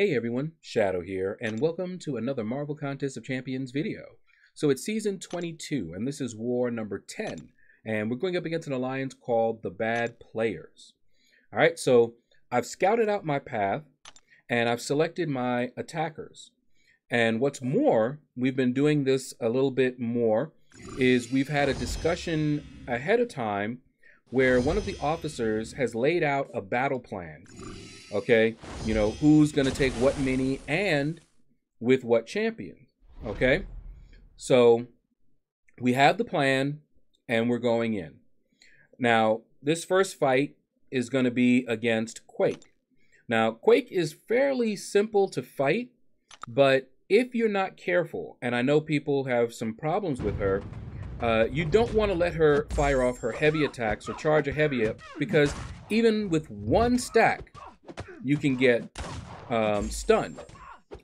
Hey everyone, Shaedow here, and welcome to another Marvel Contest of Champions video. So it's season 22, and this is war number 10, and we're going up against an alliance called the Bad Players. Alright, so I've scouted out my path, and I've selected my attackers. And what's more, we've been doing this a little bit more, is we've had a discussion ahead of time where one of the officers has laid out a battle plan Okay, you know who's going to take what mini and with what champion. Okay, so we have the plan and we're going in. Now, this first fight is going to be against Quake. Now, Quake is fairly simple to fight, but if you're not careful, and I know people have some problems with her, uh, you don't want to let her fire off her heavy attacks or charge a heavy up because even with one stack, you can get um, stunned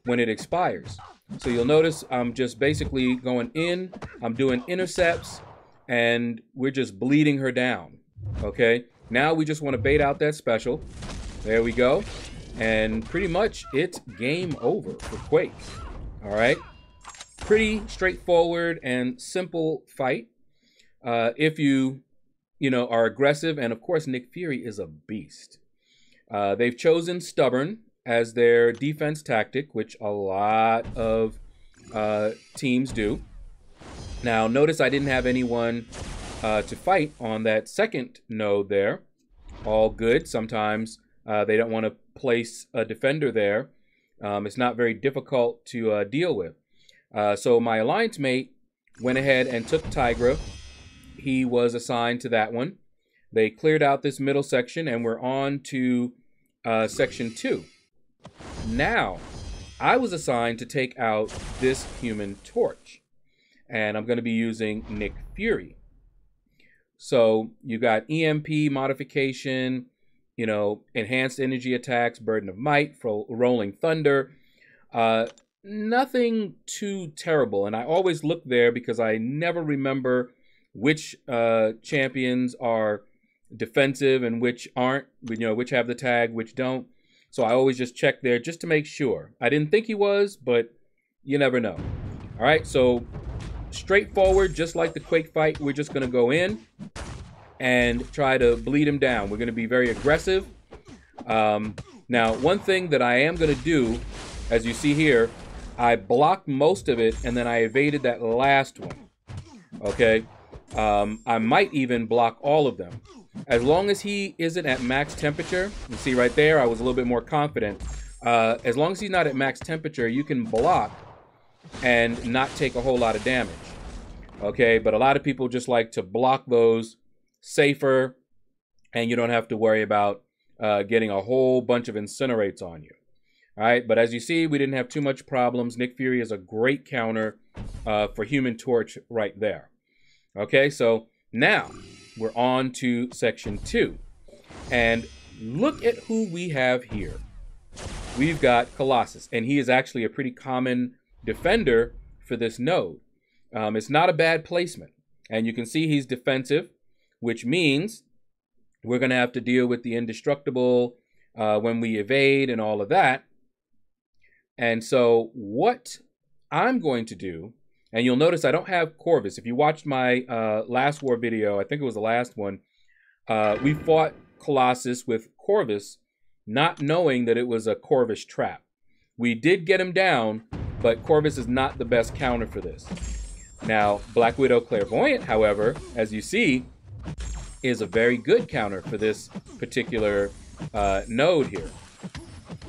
when it expires. So you'll notice I'm just basically going in, I'm doing intercepts, and we're just bleeding her down. Okay, now we just want to bait out that special. There we go. And pretty much it's game over for Quake. All right, pretty straightforward and simple fight. Uh, if you, you know, are aggressive, and of course Nick Fury is a beast. Uh, they've chosen stubborn as their defense tactic, which a lot of uh, teams do. Now, notice I didn't have anyone uh, to fight on that second node there. All good. Sometimes uh, they don't want to place a defender there. Um, it's not very difficult to uh, deal with. So my alliance mate went ahead and took Tigra. He was assigned to that one. They cleared out this middle section and we're on to uh, section two. Now, I was assigned to take out this human torch. And I'm going to be using Nick Fury. So you got EMP modification, you know, enhanced energy attacks, burden of might, rolling thunder. Uh, nothing too terrible. And I always look there because I never remember which uh, champions are defensive and which aren't, you know, which have the tag, which don't. So I always just check there just to make sure. I didn't think he was, but you never know. All right, so straightforward, just like the Quake fight, we're just going to go in and try to bleed him down. We're going to be very aggressive. Um, now, one thing that I am going to do, as you see here, I blocked most of it, and then I evaded that last one. Okay? Um, I might even block all of them. As long as he isn't at max temperature, you see right there, I was a little bit more confident. Uh, as long as he's not at max temperature, you can block and not take a whole lot of damage. Okay, but a lot of people just like to block those safer, and you don't have to worry about uh, getting a whole bunch of incinerates on you. All right, but as you see, we didn't have too much problems. Nick Fury is a great counter uh, for Human Torch right there. Okay, so now we're on to section two. And look at who we have here. We've got Colossus, and he is actually a pretty common defender for this node. Um, it's not a bad placement. And you can see he's defensive, which means we're going to have to deal with the indestructible uh, when we evade and all of that. And so what I'm going to do and you'll notice I don't have Corvus. If you watched my uh, last war video, I think it was the last one, uh, we fought Colossus with Corvus, not knowing that it was a Corvus trap. We did get him down, but Corvus is not the best counter for this. Now, Black Widow Clairvoyant, however, as you see, is a very good counter for this particular uh, node here.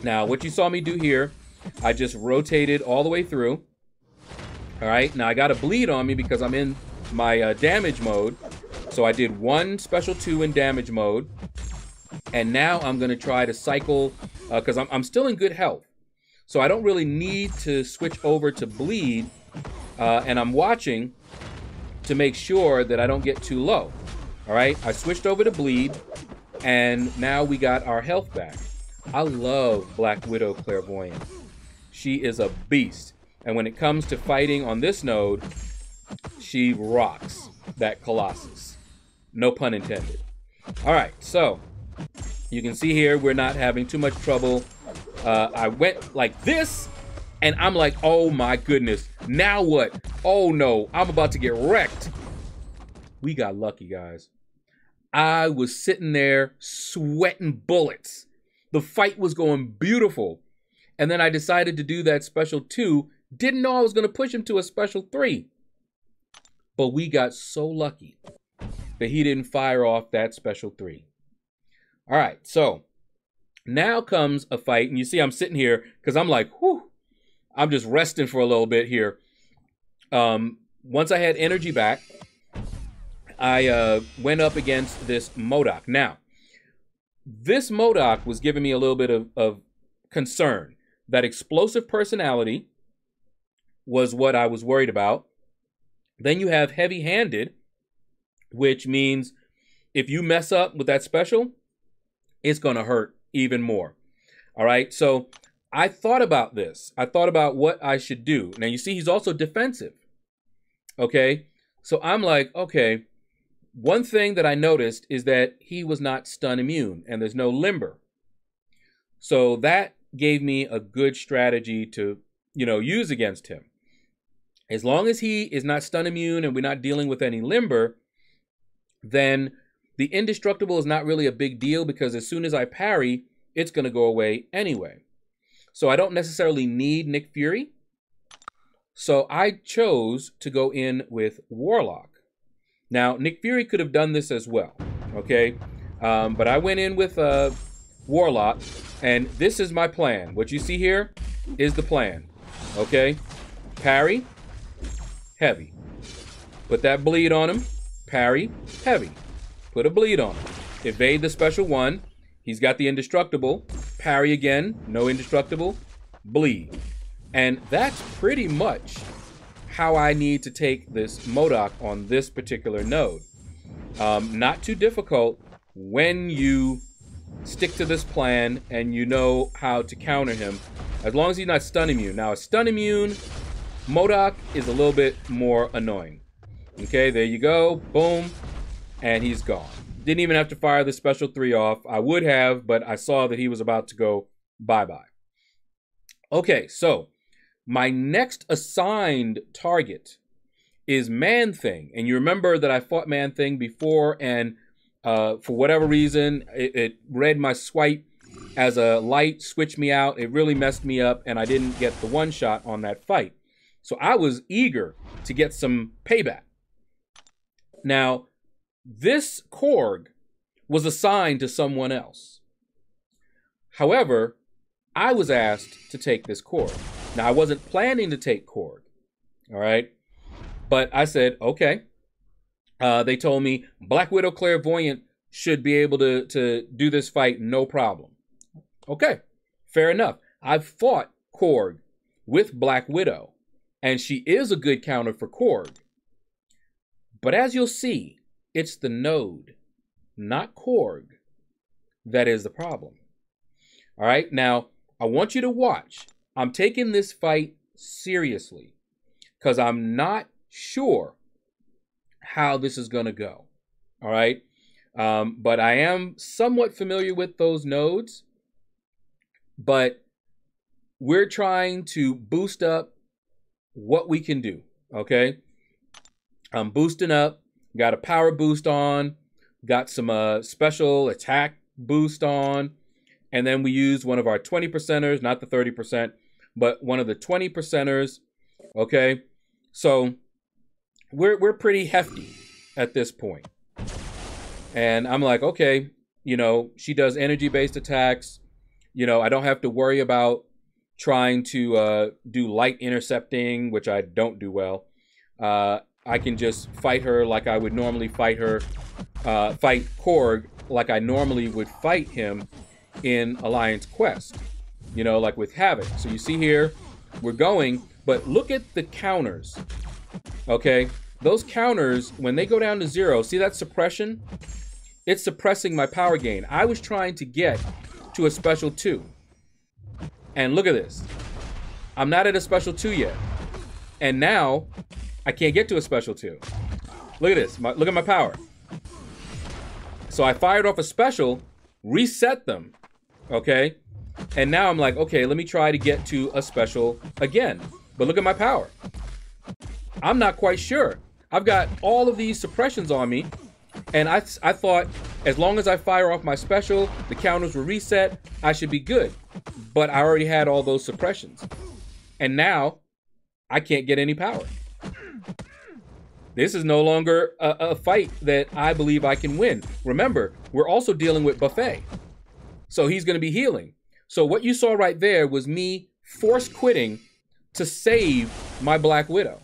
Now, what you saw me do here, I just rotated all the way through. All right, now I got a bleed on me because I'm in my uh, damage mode. So I did one special two in damage mode. And now I'm going to try to cycle because uh, I'm, I'm still in good health. So I don't really need to switch over to bleed. Uh, and I'm watching to make sure that I don't get too low. All right, I switched over to bleed. And now we got our health back. I love Black Widow Clairvoyant. She is a beast. And when it comes to fighting on this node, she rocks that Colossus. No pun intended. All right, so you can see here we're not having too much trouble Uh, I went like this, and I'm like, oh my goodness, now what? Oh no, I'm about to get wrecked. We got lucky, guys. I was sitting there sweating bullets. The fight was going beautiful. And then I decided to do that special two. Didn't know I was going to push him to a special three. But we got so lucky that he didn't fire off that special three. All right, so now comes a fight. And you see, I'm sitting here because I'm like, whew, I'm just resting for a little bit here. Um, once I had energy back, I uh, went up against this MODOK. Now, this MODOK was giving me a little bit of, of concern. That explosive personality was what I was worried about. Then you have heavy handed, which means if you mess up with that special, it's going to hurt even more. All right. So I thought about this. I thought about what I should do. Now, you see, he's also defensive. Okay. So I'm like, okay, one thing that I noticed is that he was not stun immune and there's no limber. So that gave me a good strategy to, you know, use against him. As long as he is not stun immune and we're not dealing with any limber, then the indestructible is not really a big deal because as soon as I parry, it's going to go away anyway. So I don't necessarily need Nick Fury. So I chose to go in with Warlock. Now, Nick Fury could have done this as well, okay? Um, but I went in with uh, Warlock, and this is my plan. What you see here is the plan, okay? Parry, heavy. Put that bleed on him. Parry, heavy. Put a bleed on him. Evade the special one. He's got the indestructible. Parry again, no indestructible. Bleed. And that's pretty much how I need to take this MODOK on this particular node. Um, not too difficult when you stick to this plan and you know how to counter him, as long as he's not stun immune. Now, a stun immune MODOK is a little bit more annoying. Okay, there you go. Boom. And he's gone. Didn't even have to fire the special three off. I would have, but I saw that he was about to go bye-bye. Okay, so my next assigned target is Man Thing. And you remember that I fought Man Thing before, and uh, for whatever reason, it, it read my swipe as a light, switched me out. It really messed me up, and I didn't get the one shot on that fight. So I was eager to get some payback. Now, this Korg was assigned to someone else. However, I was asked to take this Korg. Now, I wasn't planning to take Korg, all right? But I said, okay. Uh, they told me Black Widow Clairvoyant should be able to, to do this fight no problem. Okay, fair enough. I've fought Korg with Black Widow, and she is a good counter for Korg. But as you'll see, it's the node, not Korg, that is the problem. All right, now I want you to watch I'm taking this fight seriously because I'm not sure how this is going to go. All right. Um, but I am somewhat familiar with those nodes. But we're trying to boost up what we can do. Okay. I'm boosting up, got a power boost on, got some uh, special attack boost on. And then we use one of our 20 percenters, not the 30%, but one of the 20 percenters. Okay. So we're we're pretty hefty at this point. And I'm like, okay, you know, she does energy based attacks. You know, I don't have to worry about trying to uh, do light intercepting, which I don't do well. Uh, I can just fight her like I would normally fight her, uh, fight Korg like I normally would fight him in Alliance Quest you know, like with Havoc. So you see here, we're going, but look at the counters, okay? Those counters, when they go down to zero, see that suppression? It's suppressing my power gain. I was trying to get to a special two. And look at this. I'm not at a special two yet. And now, I can't get to a special two. Look at this. My, look at my power. So I fired off a special, reset them, okay? And now I'm like, okay, let me try to get to a special again. But look at my power. I'm not quite sure. I've got all of these suppressions on me. And I, I thought as long as I fire off my special, the counters will reset, I should be good. But I already had all those suppressions. And now I can't get any power. This is no longer a, a, fight that I believe I can win. Remember, we're also dealing with Buffet. So he's going to be healing. So what you saw right there was me force quitting to save my Black Widow.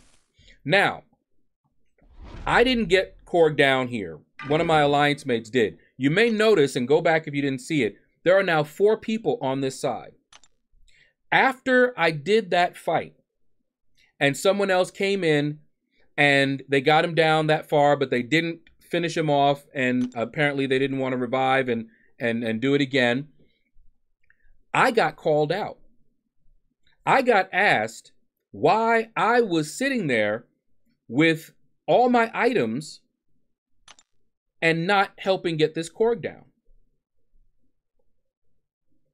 Now, I didn't get Korg down here. One of my alliance mates did. You may notice, and go back if you didn't see it, there are now four people on this side. After I did that fight, and someone else came in and they got him down that far, but they didn't finish him off, and apparently they didn't want to revive and and and do it again. I got called out. I got asked why I was sitting there with all my items and not helping get this Korg down.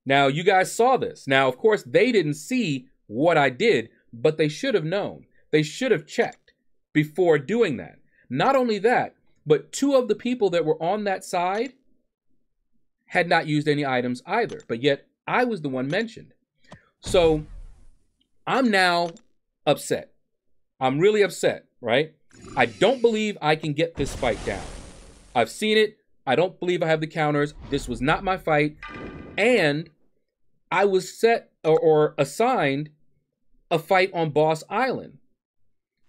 Now, you guys saw this. Now, of course, they didn't see what I did, but they should have known. They should have checked before doing that. Not only that, but two of the people that were on that side had not used any items either, but yet I was the one mentioned. So I'm now upset. I'm really upset, right? I don't believe I can get this fight down. I've seen it. I don't believe I have the counters. This was not my fight. And I was set or, or assigned a fight on Boss Island.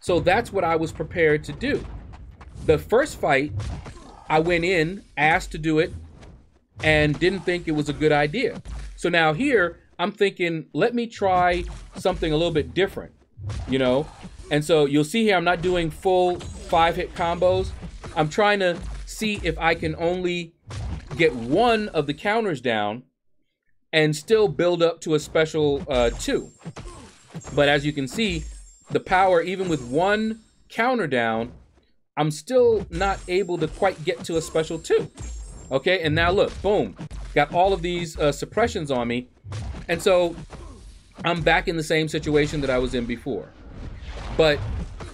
So that's what I was prepared to do. The first fight, I went in, asked to do it, and didn't think it was a good idea. So now here, I'm thinking, let me try something a little bit different, you know? And so you'll see here, I'm not doing full five hit combos. I'm trying to see if I can only get one of the counters down and still build up to a special uh, two. But as you can see, the power, even with one counter down, I'm still not able to quite get to a special two. Okay, and now look, boom, got all of these uh, suppressions on me. And so I'm back in the same situation that I was in before. But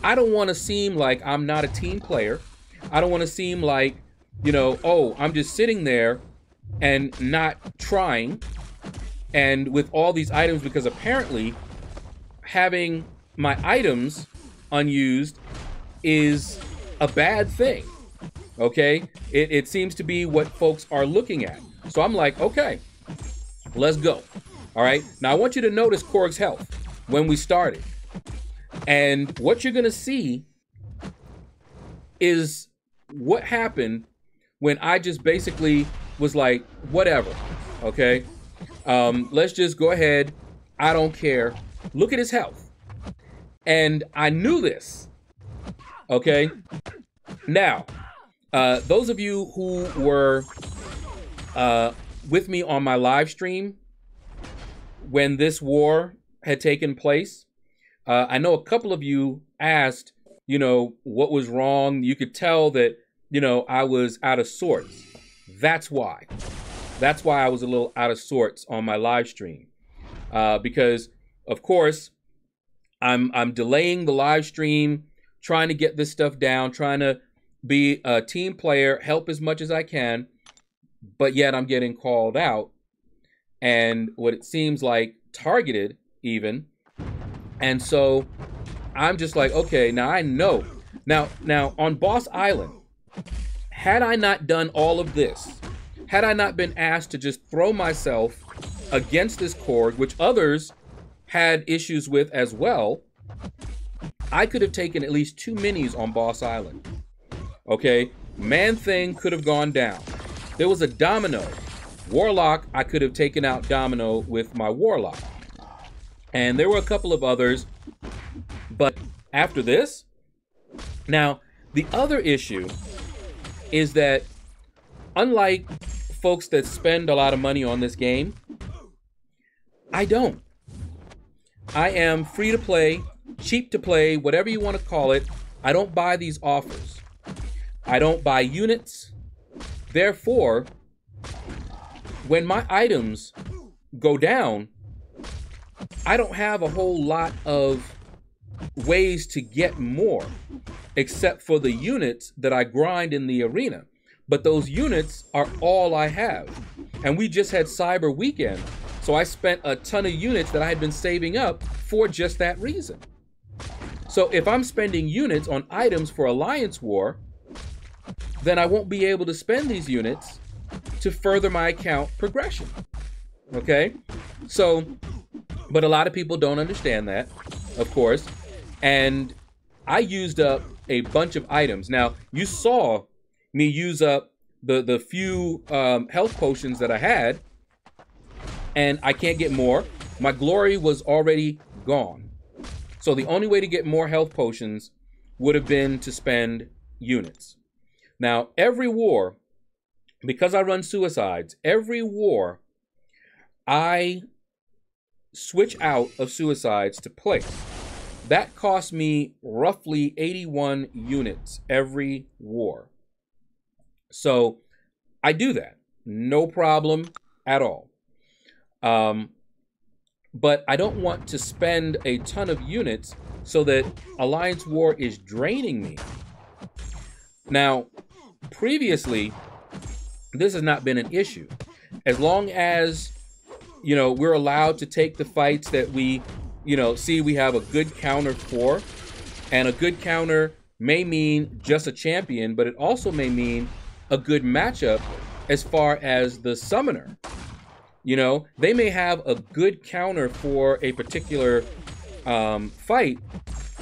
I don't want to seem like I'm not a team player. I don't want to seem like, you know, oh, I'm just sitting there and not trying and with all these items because apparently having my items unused is a bad thing. Okay? It, it seems to be what folks are looking at. So I'm like, okay, let's go. All right. Now I want you to notice Korg's health when we started. And what you're going to see is what happened when I just basically was like, whatever. Okay. Um, let's just go ahead. I don't care. Look at his health. And I knew this. Okay. Now, uh, those of you who were uh, with me on my live stream when this war had taken place, uh, I know a couple of you asked, you know, what was wrong. You could tell that, you know, I was out of sorts. That's why. That's why I was a little out of sorts on my live stream. Uh, because, of course, I'm I'm delaying the live stream, trying to get this stuff down, trying to be a team player, help as much as I can, but yet I'm getting called out and what it seems like targeted even. And so I'm just like, okay, now I know. Now now on Boss Island, had I not done all of this, had I not been asked to just throw myself against this Korg, which others had issues with as well, I could have taken at least two minis on Boss Island. Okay, Man Thing could have gone down. There was a Domino. Warlock, I could have taken out Domino with my Warlock. And there were a couple of others. But after this, now, the other issue is that unlike folks that spend a lot of money on this game, I don't. I am free to play, cheap to play, whatever you want to call it. I don't buy these offers. I don't buy units. Therefore, when my items go down, I don't have a whole lot of ways to get more except for the units that I grind in the arena. But those units are all I have. And we just had Cyber Weekend, so I spent a ton of units that I had been saving up for just that reason. So if I'm spending units on items for Alliance War, then I won't be able to spend these units to further my account progression. Okay? So, but a lot of people don't understand that, of course. And I used up a bunch of items. Now, you saw me use up the, the few um, health potions that I had, and I can't get more. My glory was already gone. So the only way to get more health potions would have been to spend units. Now, every war, because I run suicides, every war, I switch out of suicides to place. That cost me roughly 81 units every war. So I do that. No problem at all. Um, but I don't want to spend a ton of units so that Alliance War is draining me. Now, previously, this has not been an issue. As long as, you know, we're allowed to take the fights that we you know, see we have a good counter for, and a good counter may mean just a champion, but it also may mean a good matchup as far as the summoner. You know, they may have a good counter for a particular um, fight,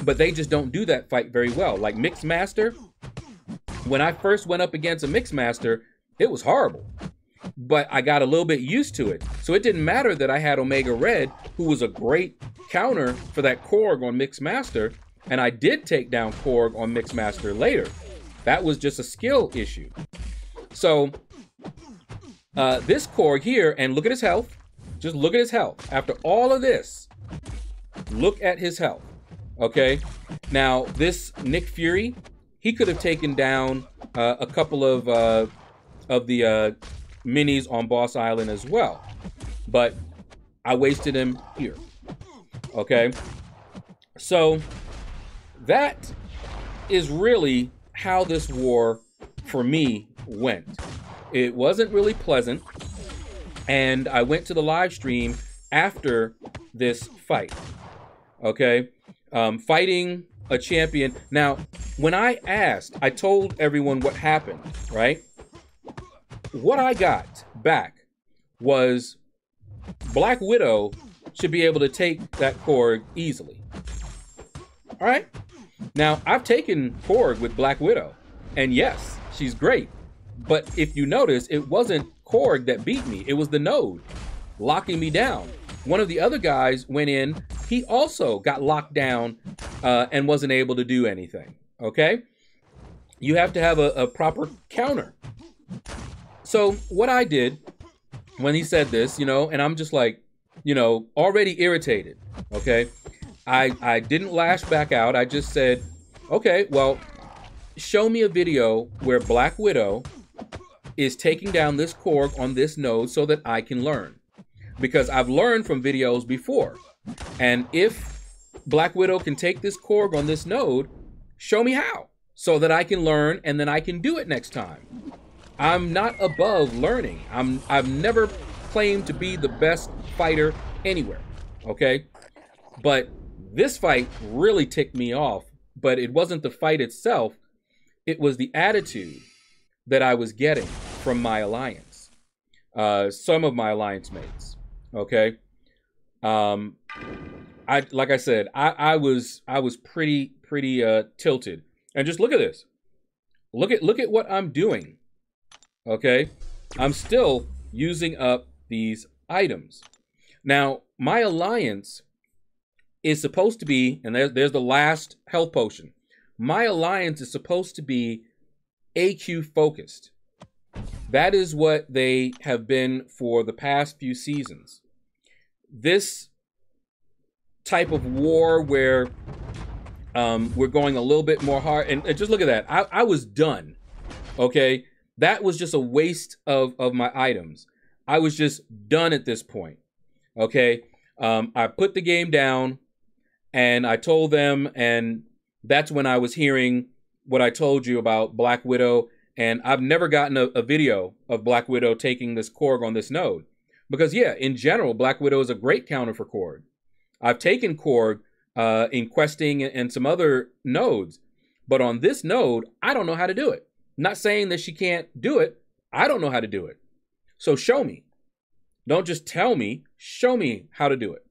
but they just don't do that fight very well. Like Mixmaster, when I first went up against a Mixmaster, it was horrible. But I got a little bit used to it. So it didn't matter that I had Omega Red, who was a great counter for that Korg on Mixmaster, and I did take down Korg on Mixmaster later. That was just a skill issue. So uh, this Korg here, and look at his health. Just look at his health. After all of this, look at his health. Okay. Now this Nick Fury, he could have taken down uh, a couple of uh, of the uh, minis on Boss Island as well, but I wasted him here. Okay. So that is really how this war for me went. It wasn't really pleasant. And I went to the live stream after this fight. Okay. Um, fighting a champion. Now, when I asked, I told everyone what happened, right? What I got back was Black Widow should be able to take that Korg easily. All right. Now, I've taken Korg with Black Widow, and yes, she's great. But if you notice, it wasn't Korg that beat me, it was the node locking me down. One of the other guys went in, he also got locked down uh, and wasn't able to do anything. Okay? You have to have a, a proper counter. So, what I did when he said this, you know, and I'm just like, you know, already irritated. Okay. I, I didn't lash back out. I just said, okay, well, show me a video where Black Widow is taking down this Korg on this node so that I can learn. Because I've learned from videos before. And if Black Widow can take this Korg on this node, show me how so that I can learn and then I can do it next time. I'm not above learning. I'm I've never claimed to be the best fighter anywhere. Okay? But this fight really ticked me off. But it wasn't the fight itself, it was the attitude that I was getting from my alliance. Uh, some of my alliance mates. Okay. Um, I like I said, I, I was I was pretty pretty uh, tilted. And just look at this. Look at look at what I'm doing. Okay, I'm still using up these items. Now, my alliance is supposed to be, and there's, there's the last health potion. My alliance is supposed to be AQ focused. That is what they have been for the past few seasons. This type of war where um, we're going a little bit more hard, and, and just look at that. I, I was done. Okay, that was just a waste of of my items. I was just done at this point. Okay. Um, I put the game down and I told them, and that's when I was hearing what I told you about Black Widow. And I've never gotten a, a video of Black Widow taking this Korg on this node. Because, yeah, in general, Black Widow is a great counter for Korg. I've taken Korg uh, in questing and some other nodes, but on this node, I don't know how to do it. not saying that she can't do it. I don't know how to do it. So show me. Don't just tell me, show me how to do it.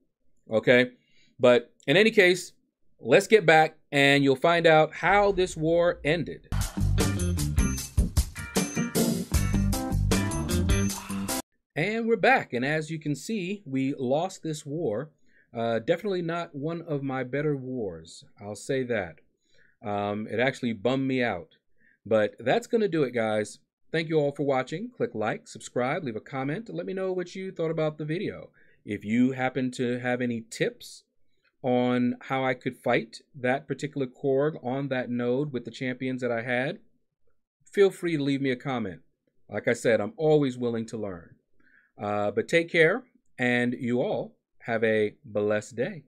Okay? But in any case, let's get back and you'll find out how this war ended. And we're back. And as you can see, we lost this war. Uh, definitely not one of my better wars. I'll say that. Um, it actually bummed me out. But that's going to do it, guys. Thank you all for watching. Click like, subscribe, leave a comment, and let me know what you thought about the video. If you happen to have any tips on how I could fight that particular Korg on that node with the champions that I had, feel free to leave me a comment. Like I said, I'm always willing to learn. Uh, but take care, and you all have a blessed day.